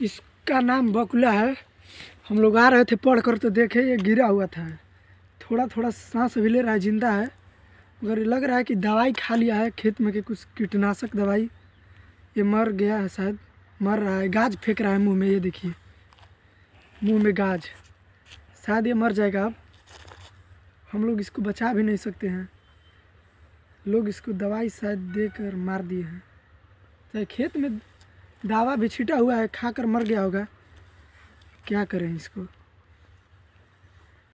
इसका नाम बकुला है। हम लोग आ रहे थे पढ़ कर तो देखे, ये गिरा हुआ था। थोड़ा थोड़ा सांस भी ले रहा है, ज़िंदा है। मगर लग रहा है कि दवाई खा लिया है, खेत में के कुछ कीटनाशक दवाई। ये मर गया है शायद, मर रहा है। गाज फेंक रहा है मुँह में, ये देखिए। मुँह में गाज। शायद ये मर जाएगा अब। हम लोग इसको बचा भी नहीं सकते हैं। लोग इसको दवाई शायद देकर मार दिए हैं। चाहे खेत में दावा भी छिटा हुआ है खाकर मर गया होगा। क्या करें इसको?